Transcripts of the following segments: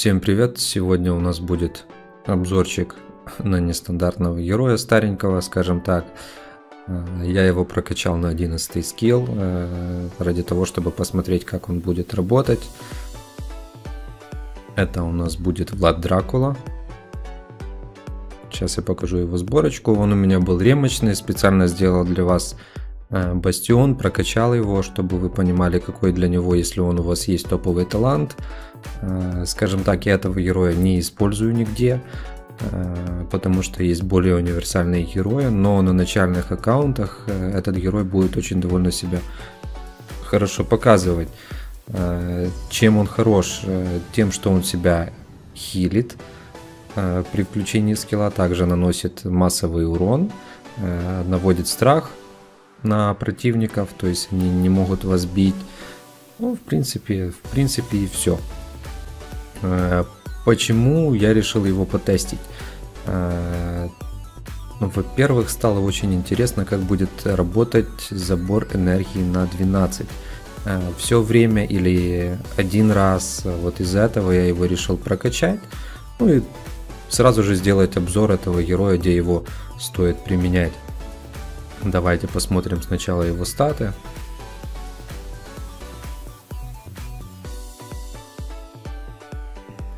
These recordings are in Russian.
Всем привет! Сегодня у нас будет обзорчик на нестандартного героя старенького, скажем так. Э, я его прокачал на 11 скилл, э, ради того, чтобы посмотреть, как он будет работать. Это у нас будет Влад Дракула. Сейчас я покажу его сборочку. Он у меня был ремочный, специально сделал для вас Бастион, прокачал его, чтобы вы понимали, какой для него, если он у вас есть топовый талант. Э, скажем так, я этого героя не использую нигде, э, потому что есть более универсальные герои, но на начальных аккаунтах этот герой будет очень довольно себя хорошо показывать. Чем он хорош? Тем, что он себя хилит, при включении скилла также наносит массовый урон, наводит страх, на противников, то есть они не могут вас бить. Ну, в принципе, в принципе и все. Э, почему я решил его потестить? Э, ну, во-первых, стало очень интересно, как будет работать забор энергии на 12. Э, Все время или один раз, вот из-за этого я его решил прокачать. Ну и сразу же сделать обзор этого героя, где его стоит применять. Давайте посмотрим сначала его статы.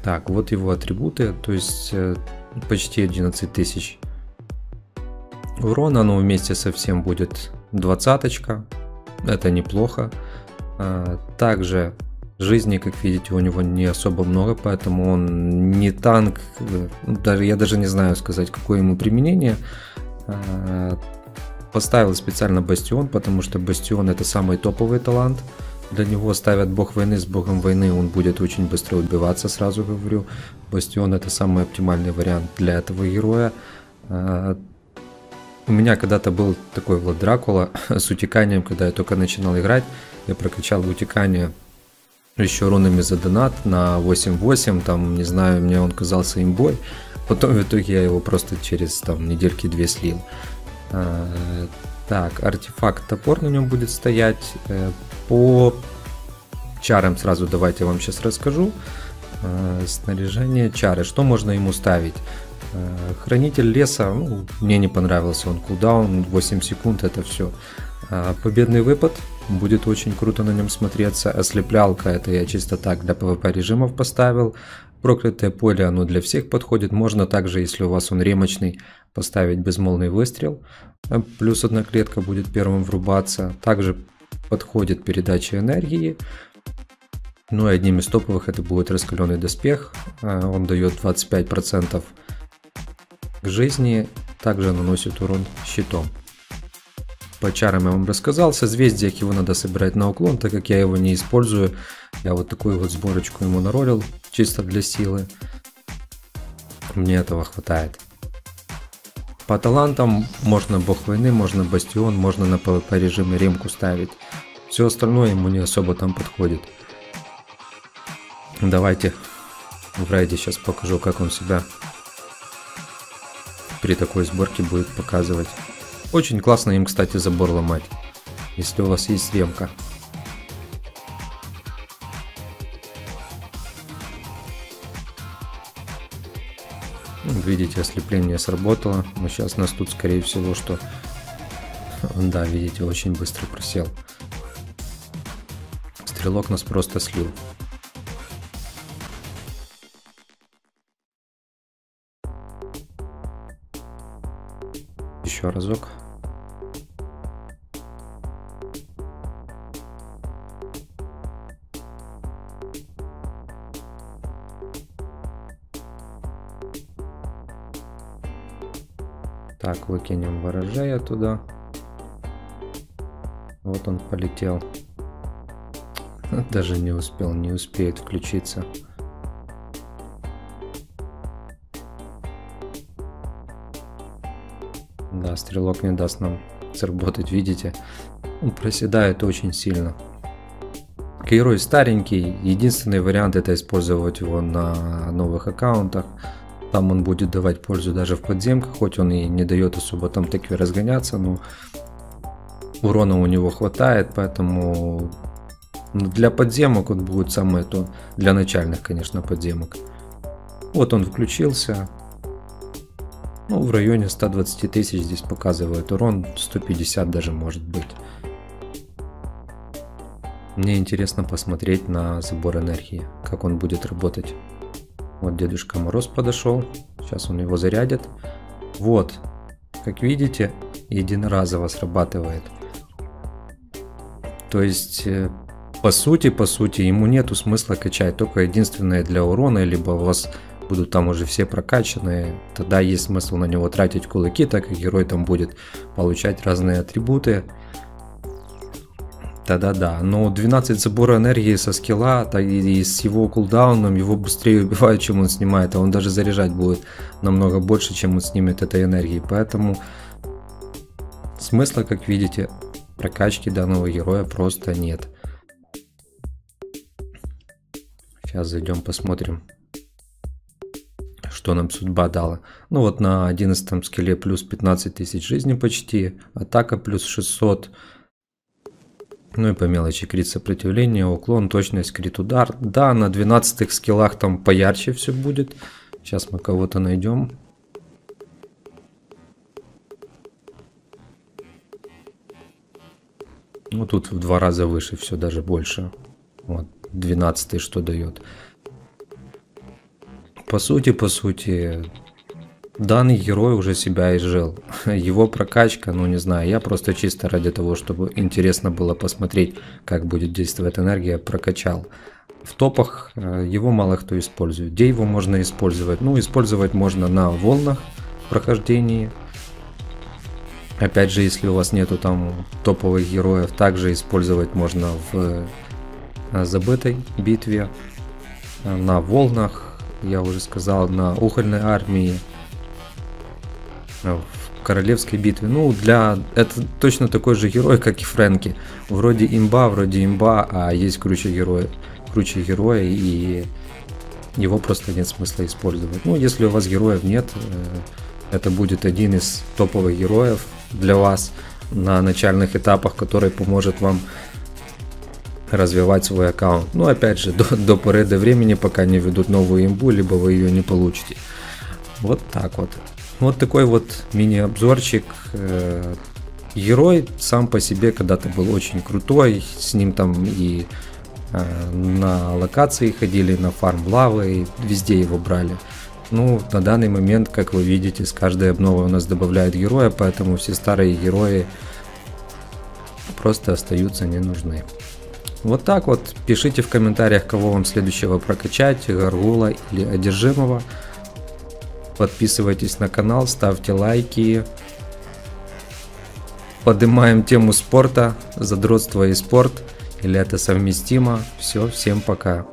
Так, вот его атрибуты, то есть э, почти 11 тысяч урона, но вместе со всем будет двадцаточка, это неплохо. А, также жизни, как видите, у него не особо много, поэтому он не танк, э, я даже не знаю сказать, какое ему применение. Поставил специально Бастион, потому что Бастион это самый топовый талант. Для него ставят Бог войны, с Богом войны он будет очень быстро убиваться, сразу говорю. Бастион это самый оптимальный вариант для этого героя. А, у меня когда-то был такой Влад Дракула с утеканием, когда я только начинал играть. Я прокачал утекание еще рунами за донат на 8-8, там, не знаю, мне он казался имбой. Потом в итоге я его просто через там недельки две слил. Э, так, артефакт топор на нем будет стоять. Э, по чарам сразу давайте я вам сейчас расскажу. Э, снаряжение чары. Что можно ему ставить? Хранитель леса, ну, мне не понравился он. Кулдаун 8 секунд, это все. Победный выпад будет очень круто на нем смотреться. Ослеплялка, это я чисто так для PvP режимов поставил. Проклятое поле, оно для всех подходит. Можно также, если у вас он ремочный, поставить безмолвный выстрел. Э, плюс одна клетка будет первым врубаться. Также подходит передача энергии. Ну и одним из топовых это будет раскаленный доспех. Э, он дает 25% к жизни. Также наносит урон щитом. По чарам я вам рассказал. Созвездиях его надо собирать на уклон, так как я его не использую. Я вот такую вот сборочку ему наролил, чисто для силы. Мне этого хватает. По талантам можно бог войны, можно бастион, можно на PvP режиме ремку ставить. Все остальное ему не особо там подходит. Давайте в райде сейчас покажу, как он себя при такой сборке будет показывать. Очень классно им, кстати, забор ломать, если у вас есть ремка. Ну, видите, ослепление сработало, но сейчас нас тут, скорее всего, что... Да, видите, очень быстро просел. Стрелок нас просто слил. Еще разок. Так, выкинем ворожая туда. Вот он полетел. Даже не успел, не успеет включиться. Да, стрелок не даст нам сработать, видите? Он проседает очень сильно. Герой старенький, единственный вариант это использовать его на новых аккаунтах. Там он будет давать пользу даже в подземках, хоть он и не дает особо там тыкве разгоняться, но урона у него хватает, поэтому ну, для подземок он будет самое то, для начальных, конечно, подземок. Вот он включился. Ну, в районе 120 тысяч здесь показывает урон, 150 даже может быть. Мне интересно посмотреть на забор энергии, как он будет работать. Вот Дедушка Мороз подошел, сейчас он его зарядит. Вот, как видите, единоразово срабатывает. То есть, э, по сути, по сути, ему нету смысла качать, только единственное для урона, либо у вас будут там уже все прокачанные, тогда есть смысл на него тратить кулаки, так как герой там будет получать разные атрибуты. Тогда да, но 12 забора энергии со скилла и с его кулдауном его быстрее убивают, чем он снимает, а он даже заряжать будет намного больше, чем он снимет этой энергии, поэтому смысла, как видите, прокачки данного героя просто нет. Сейчас зайдем посмотрим, что нам судьба дала. Ну вот на 11 скилле плюс 15 тысяч жизни почти, атака плюс 600, ну и по мелочи крит сопротивление, уклон, точность, крит удар. Да, на 12 скиллах там поярче все будет. Сейчас мы кого-то найдем. Ну тут в два раза выше, все даже больше. Вот, 12 что дает. По сути, по сути, данный герой уже себя изжил. Его прокачка, ну не знаю, я просто чисто ради того, чтобы интересно было посмотреть, как будет действовать энергия, прокачал. В топах э, его мало кто использует. Где его можно использовать? Ну, использовать можно на волнах прохождении. Опять же, если у вас нету там топовых героев, также использовать можно в э, забытой битве, э, на волнах, я уже сказал, на угольной армии, в королевской битве. Ну, для... Это точно такой же герой, как и Фрэнки. Вроде имба, вроде имба, а есть круче героя. Круче героя, и его просто нет смысла использовать. Ну, если у вас героев нет, э, это будет один из топовых героев для вас на начальных этапах, который поможет вам развивать свой аккаунт. Ну, опять же, до, до поры до времени, пока не ведут новую имбу, либо вы ее не получите. Вот так вот. Вот такой вот мини-обзорчик. Э, герой сам по себе когда-то был очень крутой, с ним там и э, на локации ходили, на фарм лавы, и везде его брали. Ну, на данный момент, как вы видите, с каждой обновой у нас добавляют героя, поэтому все старые герои просто остаются не нужны. Вот так вот. Пишите в комментариях, кого вам следующего прокачать, Гаргула или Одержимого. Подписывайтесь на канал, ставьте лайки. Поднимаем тему спорта, задротство и спорт. Или это совместимо. Все, всем пока.